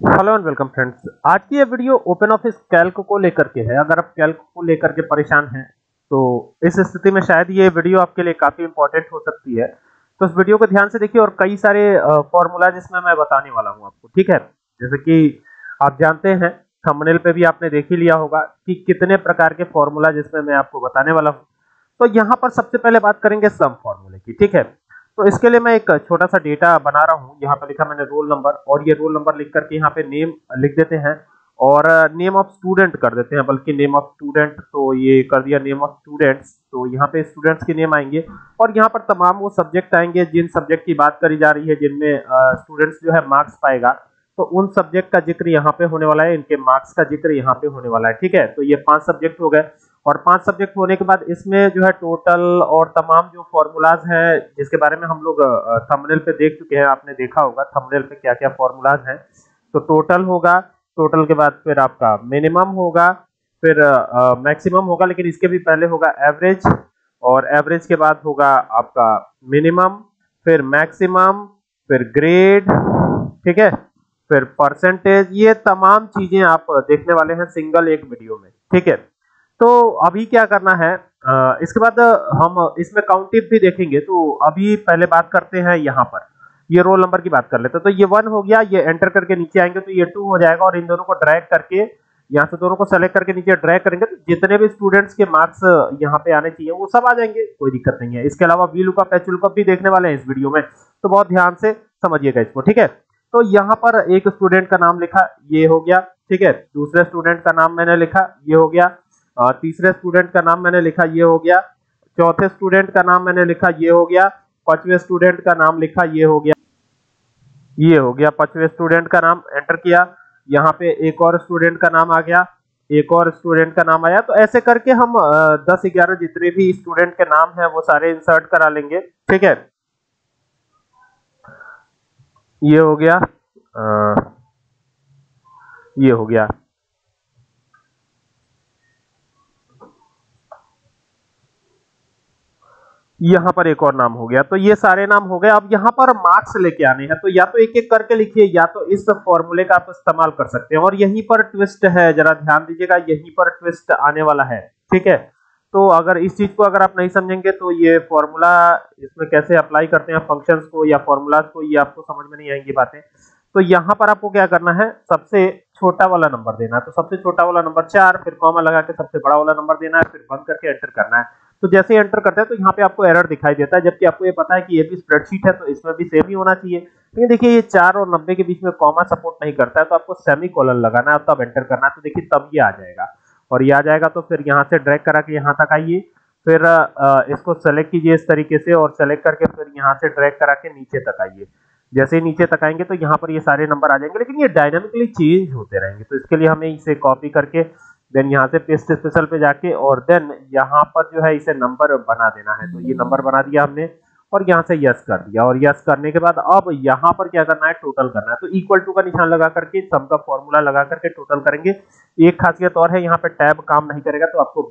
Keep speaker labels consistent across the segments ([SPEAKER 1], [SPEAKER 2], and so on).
[SPEAKER 1] Hello and welcome friends आज की ये वीडियो ओपन ऑफ़िस कैल्क को लेकर के है। अगर आप कैल्क को लेकर के परेशान हैं तो इस स्थिति में शायद ये वीडियो आपके लिए काफ़ी इंपॉर्टेंट हो सकती है। तो इस वीडियो को ध्यान से देखिए और कई सारे फॉर्मूला जिसमें मैं बताने वाला हूँ आपको, ठीक है? जैसे कि आप जानते हैं थंबनेल पे भी आपने देख ही लिया होगा कि कितने प्रकार के फॉर्मूला जिसमें मैं आपको बताने वाला हूँ। तो यहाँ पर सबसे पहले बात करेंगे सम फॉर्मूले की, ठीक है? तो इसके लिए मैं एक छोटा सा डेटा बना रहा हूँ। यहाँ पे लिखा मैंने रोल नंबर और ये रोल नंबर लिख करके यहाँ पे नेम लिख देते हैं और नेम ऑफ़ स्टूडेंट कर देते हैं, बल्कि नेम ऑफ़ स्टूडेंट तो ये कर दिया नेम ऑफ़ स्टूडेंट्स तो यहाँ पे स्टूडेंट्स के नेम आएँगे और यहाँ पर तमाम वो सब्जेक्ट आएँगे जिन सब्जेक्ट की बात करी जा रही है, जिनमें स्टूडेंट्स जो है मार्क्स पाएगा। तो उन सब्जेक्ट का ज़िक्र यहाँ पे होने वाला है। इनके मार्क्स का ज़िक्र यहाँ पे होने वाला है। ठीक है? तो ये पाँच सब्जेक्ट हो गए। और पाँच सब्जेक्ट होने के बाद इसमें जो है टोटल और तमाम जो फॉर्मूलाज हैं, जिसके बारे में हम लोग थंबनेल पे देख चुके हैं, आपने देखा होगा थंबनेल पे क्या क्या फॉर्मूलाज हैं। तो टोटल होगा टोटल के बाद फिर आपका मिनिमम होगा, फिर मैक्सिमम होगा, लेकिन इसके भी पहले होगा एवरेज और एवरेज के बाद होगा आपका मिनिमम फिर मैक्सिमम फिर ग्रेड ठीक है? फिर परसेंटेज ये तमाम चीज़ें आप देखने वाले हैं सिंगल एक वीडियो में, ठीक है? तो अभी क्या करना है? इसके बाद हम इसमें काउंटिव भी देखेंगे तो अभी पहले बात करते हैं यहाँ पर। ये रोल नंबर की बात कर लेते हैं। तो ये वन हो गया, ये एंटर करके नीचे आएँगे तो ये टू हो जाएगा और इन दोनों को ड्रैग करके, यहाँ से दोनों को सेलेक्ट करके नीचे ड्रैग करेंगे तो जितने भी स्टूडेंट्स के मार्क्स यहाँ पे आने चाहिए, वो सब आ जाएँगे, कोई दिक्कत नहीं है। इसके अलावा वी लुकअप एच लुकअप भी देखने वाले हैं इस वीडियो में तो बहुत ध्यान से समझिएगा इसको, ठीक है? तो यहाँ पर एक स्टूडेंट का नाम लिखा, ये हो गया, ठीक है? दूसरे स्टूडेंट का नाम मैंने लिखा, ये हो गया और तीसरे स्टूडेंट का नाम मैंने लिखा ये हो गया। चौथे स्टूडेंट का नाम मैंने लिखा ये हो गया। पाँचवें स्टूडेंट का नाम लिखा ये हो गया। ये हो गया पाँचवें स्टूडेंट का नाम। एंटर किया। यहाँ पे एक और स्टूडेंट का नाम आ गया। एक और स्टूडेंट का नाम आया। तो ऐसे करके हम दस ग्यारह जितने भी स्टूडेंट के नाम है वो सारे इंसर्ट करा लेंगे। ठीक है? ये हो गया। आ, ये हो गया। यहाँ पर एक और नाम हो गया। तो ये सारे नाम हो गए। अब यहाँ पर मार्क्स लेके आने हैं। तो या तो एक एक करके लिखिए, या तो इस फॉर्मूले का आप इस्तेमाल कर सकते हैं। और यहीं पर ट्विस्ट है। जरा ध्यान दीजिएगा, यहीं पर ट्विस्ट आने वाला है। ठीक है? तो अगर इस चीज़ को अगर आप नहीं समझेंगे तो ये फॉर्मूला इसमें कैसे अप्लाई करते हैं? फ़ंक्शंस को या फॉर्मूलाज को, ये आपको समझ में नहीं आएँगी बातें। तो यहाँ पर आपको क्या करना है? सबसे छोटा वाला नंबर देना है। तो सबसे छोटा वाला नंबर चार, फिर कॉमा लगा के सबसे बड़ा वाला नंबर देना है, फिर बंद करके एंटर करना है। तो जैसे एंटर करते हैं तो यहाँ पे आपको एरर दिखाई देता है, जबकि आपको ये पता है कि ये भी स्प्रेडशीट है तो इसमें भी सेम ही होना चाहिए। लेकिन देखिए, ये चार और नब्बे के बीच में कॉमा सपोर्ट नहीं करता है तो आपको सेमी कॉलन लगाना है तब एंटर करना है तो देखिए तब ये आ जाएगा। और ये आ जाएगा तो फिर यहाँ से ड्रैग करा के यहाँ तक आइए। फिर इसको सेलेक्ट कीजिए इस तरीके से, और सेलेक्ट करके फिर यहाँ से ड्रैग करा के नीचे तक आइए। जैसे ही नीचे तक आएँगे तो यहाँ पर ये सारे नंबर आ जाएँगे, लेकिन ये डायनामिकली चेंज होते रहेंगे। तो इसके लिए हमें इसे कॉपी करके देन यहाँ से पेस्ट स्पेशल पे जाके और देन यहाँ पर जो है इसे नंबर बना देना है। तो ये नंबर बना दिया हमने और यहाँ से यस कर दिया। और यस करने के बाद अब यहाँ पर क्या करना है? टोटल करना है। तो इक्वल टू का निशान लगा करके सम का फॉर्मूला लगा करके टोटल करेंगे। एक खासियत और है यहाँ पे टैब काम नहीं करेगा तो आपको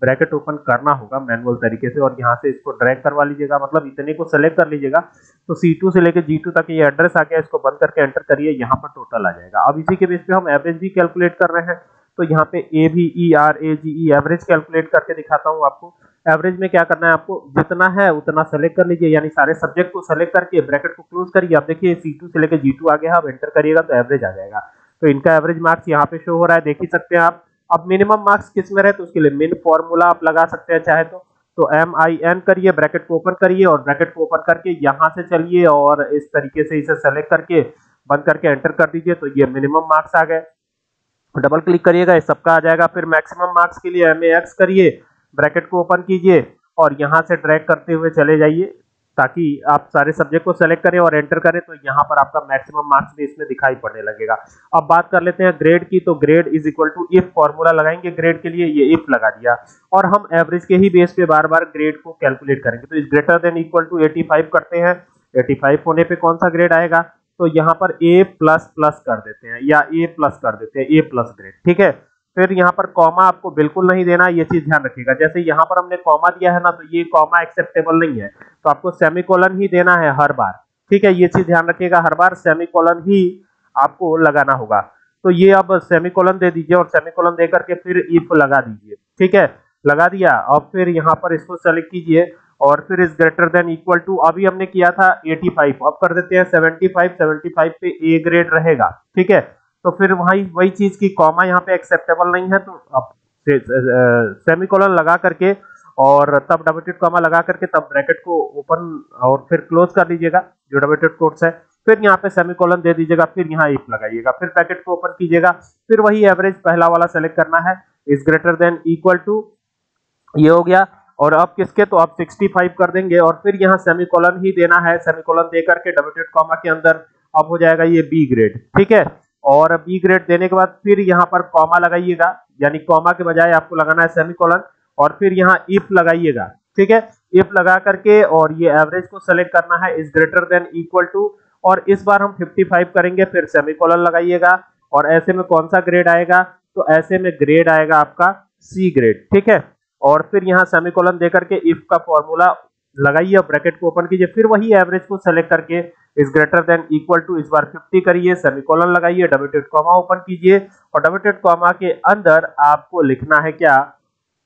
[SPEAKER 1] ब्रैकेट ओपन करना होगा मैनुअल तरीके से और यहाँ से इसको ड्रैग करवा लीजिएगा। मतलब इतने को सेलेक्ट कर लीजिएगा। तो C2 से लेकर G2 तक ये एड्रेस आ गया इसको बंद करके एंटर करिए यहाँ पर टोटल आ जाएगा। अब इसी के बेस पे हम एवरेज भी कैलकुलेट कर रहे हैं। तो यहाँ पे ए भी E R A G E average calculate करके दिखाता हूँ आपको। एवरेज में क्या करना है आपको? जितना है, उतना सेलेक्ट कर लीजिए। यानी सारे सब्जेक्ट को सेलेक्ट करके ब्रैकेट को क्लोज करिए। आप देखिए सी टू से लेकर जी टू आ गया। आप एंटर करिएगा तो एवरेज आ जाएगा। तो इनका एवरेज मार्क्स यहाँ पे शो हो रहा है। देख ही सकते हैं आप। अब मिनिमम मार्क्स किसमें रहे? तो उसके लिए मिन फॉर्मूला आप लगा सकते हैं चाहे तो। तो एम आई एन करिए ब्रैकेट को ओपन करिए और ब्रैकेट को ओपन करके यहाँ से चलिए और इस तरीके से इसे सेलेक्ट करके बंद करके एंटर कर दीजिए। तो ये मिनिमम मार्क्स आ गए। डबल क्लिक करिएगा इस सबका आ जाएगा। फिर मैक्सिमम मार्क्स के लिए एम एक्स करिए, ब्रैकेट को ओपन कीजिए और यहाँ से ड्रैग करते हुए चले जाइए ताकि आप सारे सब्जेक्ट को सेलेक्ट करें और एंटर करें तो यहाँ पर आपका मैक्सिमम मार्क्स भी इसमें दिखाई पड़ने लगेगा। अब बात कर लेते हैं ग्रेड की तो grade is equal to if formula लगाएँगे ग्रेड के लिए, ये इफ़ लगा दिया। और हम एवरेज के ही बेस पे बार बार ग्रेड को कैलकुलेट करेंगे। तो is greater than equal to 85 करते हैं। 85 होने पर कौन सा ग्रेड आएगा? तो यहाँ पर ए प्लस प्लस कर देते हैं, या ए प्लस कर देते हैं ए प्लस ग्रेड ठीक है? फिर यहाँ पर कॉमा आपको बिल्कुल नहीं देना, ये चीज़ ध्यान रखिएगा। जैसे यहाँ पर हमने कॉमा दिया है ना तो ये कॉमा एक्सेप्टेबल नहीं है। तो आपको सेमिकोलन ही देना है हर बार, ठीक है? ये चीज़ ध्यान रखिएगा, हर बार सेमिकोलन ही आपको लगाना होगा। तो ये अब सेमीकोलन दे दीजिए और सेमीकोलन दे करके फिर इफ़ लगा दीजिए, ठीक है? लगा दिया, और फिर यहाँ पर इसको सेलेक्ट कीजिए। और फिर is greater than equal to अभी हमने किया था 85 अब कर देते हैं 75 75 पे ए ग्रेड रहेगा, ठीक है? तो फिर वही वही चीज़ की कॉमा यहाँ पे एक्सेप्टेबल नहीं है तो अब सेमीकोलन लगा करके और तब डबल कॉमा लगा करके तब ब्रैकेट को ओपन और फिर क्लोज कर लीजिएगा, जो डबल कोट्स है। फिर यहाँ पे सेमीकोलन दे दीजिएगा, फिर यहाँ इफ़ लगाइएगा, फिर पैकेट को ओपन कीजिएगा, फिर वही एवरेज पहला वाला सेलेक्ट करना है is greater than equal to ये हो गया। और अब किसके तो आप 65 कर देंगे और फिर यहाँ सेमीकोलन ही देना है। सेमीकोलन दे करके डबल कॉमा के अंदर अब हो जाएगा ये बी ग्रेड ठीक है? और बी ग्रेड देने के बाद फिर यहाँ पर कॉमा लगाइएगा, यानी कॉमा के बजाय आपको लगाना है सेमीकोलन और फिर यहाँ इफ़ लगाइएगा, ठीक है? इफ़ लगा करके और ये एवरेज को सेलेक्ट करना है is greater than equal to और इस बार हम 55 करेंगे, फिर सेमीकोलन लगाइएगा और ऐसे में कौन सा ग्रेड आएगा? तो ऐसे में ग्रेड आएगा आपका सी ग्रेड ठीक है? और फिर यहाँ सेमीकोलन देकर के इफ़ का फॉर्मूला लगाइए ब्रैकेट को ओपन कीजिए। फिर वही एवरेज को सेलेक्ट करके is greater than equal to इस बार 50 करिए सेमीकोलन लगाइए डबल कॉमा ओपन कीजिए और डबल कॉमा के अंदर आपको लिखना है क्या?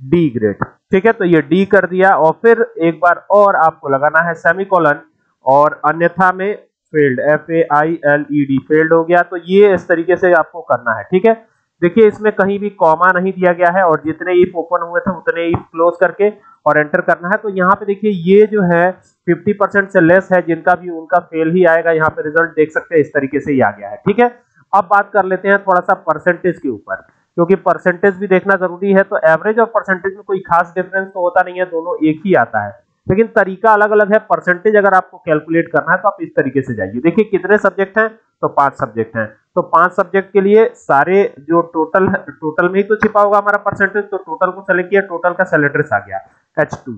[SPEAKER 1] डी ग्रेड ठीक है तो ये डी कर दिया और फिर एक बार और आपको लगाना है सेमीकोलन और अन्यथा में failed F A I L E D failed हो गया। तो ये इस तरीके से आपको करना है, ठीक है? देखिए, इसमें कहीं भी कॉमा नहीं दिया गया है और जितने इफ़ ओपन हुए थे, उतने इफ़ क्लोज करके और एंटर करना है। तो यहाँ पे देखिए, ये जो है 50 परसेंट से लेस है, जिनका भी उनका फेल ही आएगा। यहाँ पे रिज़ल्ट देख सकते हैं, इस तरीके से ही आ गया है। ठीक है? अब बात कर लेते हैं थोड़ा सा परसेंटेज के ऊपर, क्योंकि परसेंटेज भी देखना ज़रूरी है। तो एवरेज और परसेंटेज में कोई खास डिफरेंस तो होता नहीं है, दोनों एक ही आता है। लेकिन तरीका अलग अलग है परसेंटेज अगर आपको कैलकुलेट करना है तो आप इस तरीके से जाइए। देखिए, कितने सब्जेक्ट हैं तो पाँच सब्जेक्ट हैं। तो पाँच सब्जेक्ट के लिए सारे जो टोटल टोटल में ही तो छिपा होगा हमारा परसेंटेज तो टोटल को सेलेक्ट किया टोटल का सेलेट्रिस आ गया H two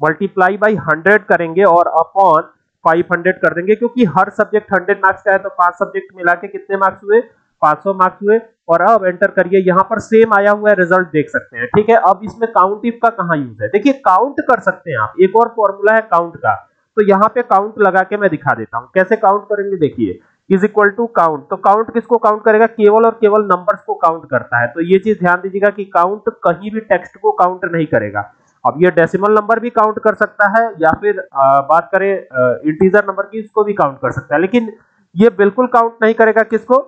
[SPEAKER 1] multiply by hundred करेंगे और अपॉन फाइव हंड्रेड कर देंगे, क्योंकि हर सब्जेक्ट हंड्रेड मार्क्स का है तो पाँच सब्जेक्ट मिला के कितने मार्क्स हुए? 500 मार्क्स हुए, और अब एंटर करिए, यहाँ पर सेम आया हुआ है रिज़ल्ट देख सकते हैं, ठीक है? अब इसमें काउंट इफ़ का कहाँ यूज़ है? देखिए काउंट कर सकते हैं आप, एक और फॉर्मूला है काउंट का तो यहाँ पे काउंट लगा के मैं दिखा देता हूँ, कैसे काउंट करेंगे, देखिए इज़ इक्वल टू काउंट तो काउंट किसको काउंट करेगा? केवल और केवल नंबर्स को काउंट करता है। तो ये चीज़ ध्यान दीजिएगा कि काउंट कहीं भी टेक्स्ट को काउंट नहीं करेगा। अब ये डेसिमल नंबर भी काउंट कर सकता है या फिर आ, बात करें इंटीजर नंबर की इसको भी काउंट कर सकता है। लेकिन ये बिल्कुल काउंट नहीं करेगा किसको?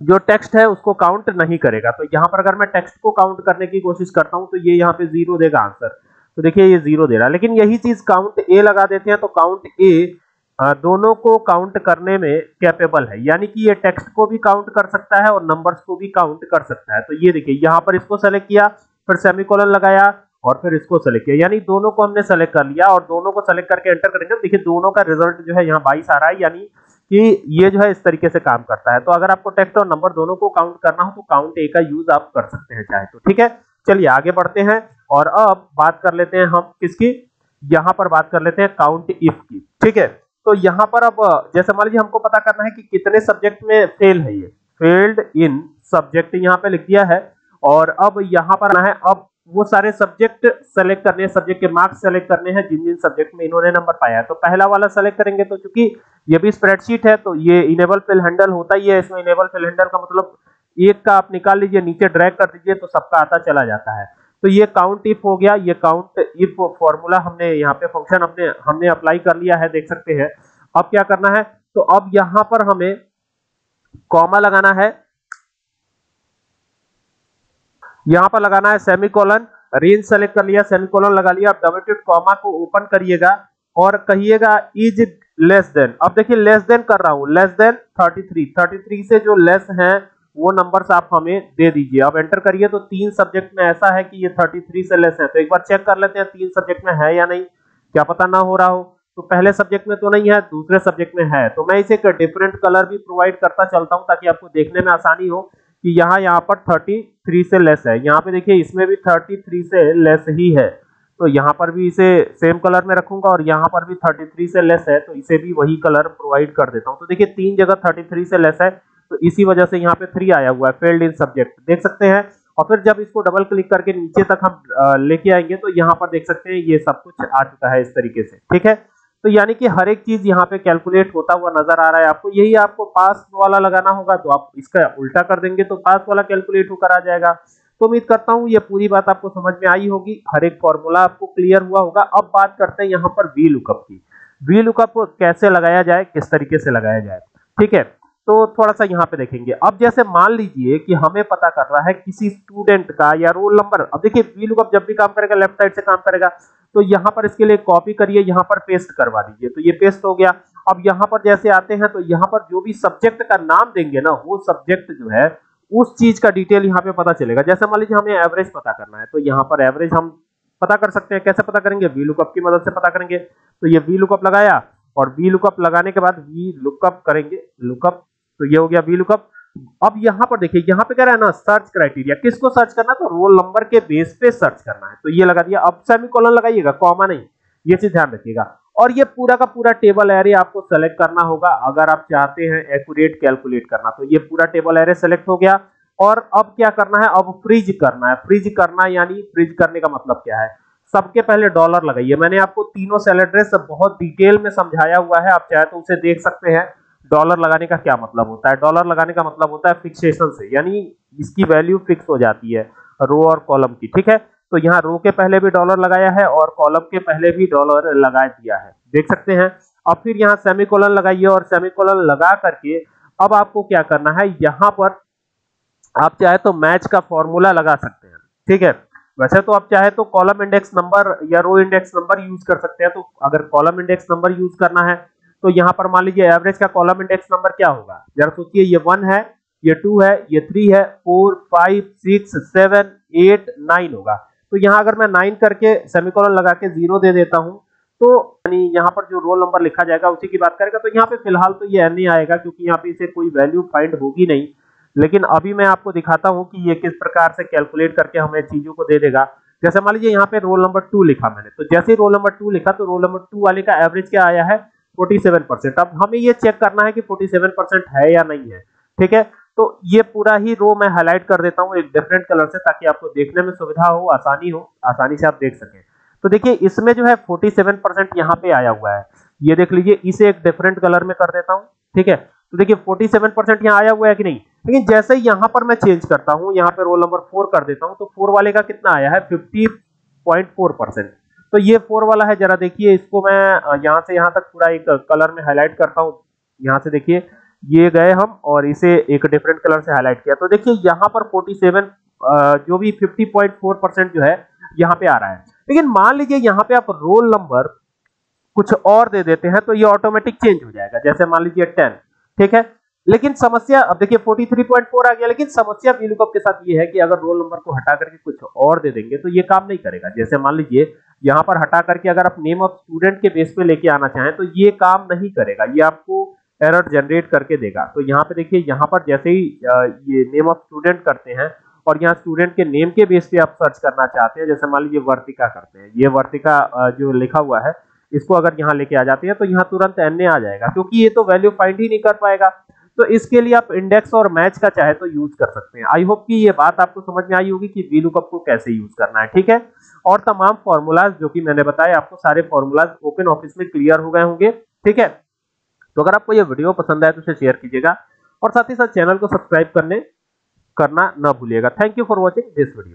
[SPEAKER 1] जो टेक्स्ट है उसको काउंट नहीं करेगा। तो यहाँ पर अगर मैं टेक्स्ट को काउंट करने की कोशिश करता हूँ तो ये यहाँ पे ज़ीरो देगा आंसर तो देखिए ये ज़ीरो दे रहा है। लेकिन यही चीज़ काउंट ए लगा देते हैं तो काउंट ए दोनों को काउंट करने में कैपेबल है। यानी कि ये टेक्स्ट को भी काउंट कर सकता है और नंबर्स को भी काउंट कर सकता है। तो ये देखिए, यहाँ पर इसको सेलेक्ट किया, फिर सेमीकोलन लगाया और फिर इसको सेलेक्ट किया। यानी दोनों को हमने सेलेक्ट कर लिया और दोनों को सेलेक्ट करके एंटर करेंगे। देखिए, दोनों का रिज़ल्ट जो है यहाँ बाईस आ रहा है। यानी कि ये जो है इस तरीके से काम करता है। तो अगर आपको टेक्स्ट और नंबर दोनों को काउंट करना हो तो काउंट ए का यूज़ आप कर सकते हैं चाहे तो। ठीक है? चलिए, आगे बढ़ते हैं और अब बात कर लेते हैं हम किसकी? यहाँ पर बात कर लेते हैं काउंट इफ़ की। ठीक है? तो यहाँ पर अब, जैसे मान लीजिए हमको पता करना है कि कितने सब्जेक्ट में फेल है ये। फेल्ड इन सब्जेक्ट यहाँ पे लिख दिया है और अब यहाँ पर आना है। अब वो सारे सब्जेक्ट सेलेक्ट करने हैं सब्जेक्ट के मार्क्स सेलेक्ट करने हैं, जिन जिन सब्जेक्ट में इन्होंने नंबर पाया है। तो पहला वाला सेलेक्ट करेंगे तो चूँकि ये भी स्प्रेडशीट है तो ये इनेबल फिल हैंडल होता ही है। इसमें इनेबल फिल हैंडल का मतलब एक का आप निकाल लीजिए, नीचे ड्रैग कर दीजिए तो सबका आता चला जाता है। तो ये काउंट इफ़ हो गया, ये काउंट इफ़ फॉर्मूला हमने यहाँ पे फ़ंक्शन हमने हमने अप्लाई कर लिया है, देख सकते हैं। अब क्या करना है? तो अब यहाँ पर हमें कॉमा लगाना है। यहाँ पर लगाना है सेमीकोलन रेंज सेलेक्ट कर लिया सेमीकोलन लगा लिया। अब डबल कॉमा को ओपन करिएगा और कहिएगा इज़ लेस देन अब देखिए लेस देन कर रहा हूँ। लेस देन 33 33 से जो लेस है वो नंबर्स आप हमें दे दीजिए। अब एंटर करिए तो तीन सब्जेक्ट में ऐसा है कि ये 33 से लेस है। तो एक बार चेक कर लेते हैं, तीन सब्जेक्ट में है या नहीं। क्या पता ना हो रहा हो। तो पहले सब्जेक्ट में तो नहीं है, दूसरे सब्जेक्ट में है। तो मैं इसे डिफरेंट कलर भी प्रोवाइड करता चलता हूँ ताकि आपको देखने में आसानी हो कि यहाँ यहाँ पर 33 से लेस है। यहाँ पे देखिए, इसमें भी 33 से लेस ही है। तो यहाँ पर भी इसे सेम कलर में रखूँगा और यहाँ पर भी 33 से लेस है तो इसे भी वही कलर प्रोवाइड कर देता हूँ। तो देखिए, तीन जगह 33 से लेस है। तो इसी वजह से यहाँ पे थ्री आया हुआ है फेल्ड इन सब्जेक्ट देख सकते हैं। और फिर जब इसको डबल क्लिक करके नीचे तक हम लेके आएँगे तो यहाँ पर देख सकते हैं ये सब कुछ आ चुका है इस तरीके से। ठीक है? तो यानी कि हर एक चीज़ यहाँ पे कैलकुलेट होता हुआ नज़र आ रहा है आपको। यही आपको पास वाला लगाना होगा तो आप इसका उल्टा कर देंगे तो पास वाला कैलकुलेट होकर आ जाएगा। तो उम्मीद करता हूँ ये पूरी बात आपको समझ में आई होगी। हर एक फॉर्मूला आपको क्लियर हुआ होगा। अब बात करते हैं यहाँ पर वी लुकअप की। वी लुकअप कैसे लगाया जाए, किस तरीके से लगाया जाए। ठीक है? तो थोड़ा सा यहाँ पे देखेंगे। अब जैसे मान लीजिए कि हमें पता कर रहा है किसी स्टूडेंट का या रोल नंबर अब देखिए वी लुकअप जब भी काम करेगा लेफ़्ट साइड से काम करेगा तो यहाँ पर इसके लिए कॉपी करिए, यहाँ पर पेस्ट करवा दीजिए। तो ये पेस्ट हो गया। अब यहाँ पर जैसे आते हैं तो यहाँ पर जो भी सब्जेक्ट का नाम देंगे ना, वो सब्जेक्ट जो है, उस चीज़ का डिटेल यहाँ पे पता चलेगा। जैसे मान लीजिए हमें एवरेज पता करना है तो यहाँ पर एवरेज हम पता कर सकते हैं। कैसे पता करेंगे? वी लुकअप की मदद से पता करेंगे। तो ये वी लुकअप लगाया और वी लुकअप लगाने के बाद वी लुकअप करेंगे। लुकअप तो ये हो गया वी लुकअप। अब यहाँ पर देखिए, यहाँ पे कह रहा है ना सर्च क्राइटेरिया किसको सर्च करना तो रोल नंबर के बेस पे सर्च करना है। तो ये लगा दिया। अब सेमी सेमीकोलन लगाइएगा कॉमा नहीं। ये चीज़ ध्यान रखिएगा। और ये पूरा का पूरा टेबल एरे आपको सेलेक्ट करना होगा, अगर आप चाहते हैं एक्यूरेट कैलकुलेट करना। तो ये पूरा टेबल एरे सेलेक्ट हो गया। और अब क्या करना है? अब फ्रीज करना है। फ्रीज करना यानी फ्रीज करने का मतलब क्या है? सबके पहले डॉलर लगाइए। मैंने आपको तीनों सेल एड्रेस बहुत डिटेल में समझाया हुआ है। आप चाहे तो उसे देख सकते हैं। डॉलर लगाने का क्या मतलब होता है? डॉलर लगाने का मतलब होता है फिक्सेशन से, यानी इसकी वैल्यू फिक्स हो जाती है रो और कॉलम की, ठीक है? तो यहाँ रो के पहले भी डॉलर लगाया है और कॉलम के पहले भी डॉलर लगा दिया है, देख सकते हैं? अब फिर यहाँ सेमिकोलन लगाइए और सेमिकोलन लगा करके अब आपको क्या करना है? यहाँ पर आप चाहे तो मैच का फॉर्मूला लगा सकते हैं, ठीक है? वैसे तो आप चाहे तो कॉलम इंडेक्स नंबर या रो इंडेक्स नंबर यूज़ कर सकते हैं तो अगर कॉलम इंडेक्स नंबर यूज़ करना है तो यहाँ पर मान लीजिए एवरेज का कॉलम इंडेक्स नंबर क्या होगा? जरा सोचिए, ये वन है, ये टू है, ये थ्री है four five six seven eight nine होगा। तो यहाँ अगर मैं नाइन करके सेमिकोलन लगा के ज़ीरो दे देता हूँ तो यानी यहाँ पर जो रोल नंबर लिखा जाएगा, उसी की बात करेगा। तो यहाँ पे फ़िलहाल तो ये एन आएगा, क्योंकि यहाँ पे इसे कोई वैल्यू फाइंड होगी नहीं। लेकिन अभी मैं आपको दिखाता हूँ कि ये किस प्रकार से कैलकुलेट करके हमें चीज़ों को दे देगा। जैसे मान लीजिए यहाँ पे रोल नंबर टू लिखा मैंने। तो जैसे ही रोल नंबर टू लिखा तो रोल नंबर टू वाले का एवरेज क्या आया है? 47 परसेंट अब हमें ये चेक करना है कि 47 परसेंट है या नहीं है, ठीक है? तो ये पूरा ही रो मैं हाईलाइट कर देता हूँ एक डिफरेंट कलर से ताकि आपको देखने में सुविधा हो, आसानी हो, आसानी से आप देख सकें। तो देखिए, इसमें जो है 47 परसेंट यहाँ पे आया हुआ है। ये देख लीजिए, इसे एक डिफरेंट कलर में कर देता हूँ, ठीक है? तो देखिए 47 परसेंट यहाँ आया हुआ है कि नहीं? लेकिन जैसे ही यहाँ पर मैं चेंज करता हूँ, यहाँ पे रोल नंबर फोर कर देता हूँ तो फोर वाले का कितना आया है? फिफ्टी पॉइंट फोर परसेंट तो ये फोर वाला है, जरा देखिए इसको मैं यहाँ से यहाँ तक पूरा एक कलर में हाईलाइट करता हूँ। यहाँ से देखिए, ये गए हम और इसे एक डिफरेंट कलर से हाईलाइट किया। तो देखिए, यहाँ पर 47 जो भी 50.4 परसेंट जो है, यहाँ पे आ रहा है। लेकिन मान लीजिए यहाँ पे आप रोल नंबर कुछ और दे देते हैं तो ये ऑटोमेटिक चेंज हो जाएगा। जैसे मान लीजिए 10 ठीक है? लेकिन समस्या, अब देखिए 43.4 आ गया, लेकिन समस्या वीलुकअप के साथ ये है कि अगर रोल नंबर को हटा करके कुछ और दे देंगे तो ये काम नहीं करेगा। जैसे मान लीजिए यहाँ पर हटा करके अगर आप नेम ऑफ़ स्टूडेंट के बेस पे लेके आना चाहें तो ये काम नहीं करेगा। ये आपको एरर जनरेट करके देगा। तो यहाँ पे देखिए, यहाँ पर जैसे ही ये नेम ऑफ़ स्टूडेंट करते हैं, और यहाँ स्टूडेंट के नेम के बेस पे आप सर्च करना चाहते हैं, जैसे मान लीजिए वर्तिका करते हैं। ये वर्तिका जो लिखा हुआ है, इसको अगर यहाँ लेके आ जाते हैं तो यहाँ तुरंत एन आ जाएगा, क्योंकि ये तो वैल्यू फाइंड ही नहीं कर पाएगा। तो इसके लिए आप इंडेक्स और मैच का चाहे तो यूज़ कर सकते हैं। आई होप कि ये बात आपको समझ में आई होगी कि वी लुकअप को कैसे यूज़ करना है, ठीक है? और तमाम फॉर्मूलाज जो कि मैंने बताया आपको सारे फॉर्मूलाज ओपन ऑफ़िस में क्लियर हो गए होंगे, ठीक है? तो अगर आपको ये वीडियो पसंद आए तो इसे शेयर कीजिएगा और साथ ही साथ चैनल को सब्सक्राइब करने, करना ना भूलिएगा। Thank you for watching this video